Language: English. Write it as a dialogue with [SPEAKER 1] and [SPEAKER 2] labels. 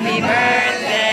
[SPEAKER 1] Happy birthday.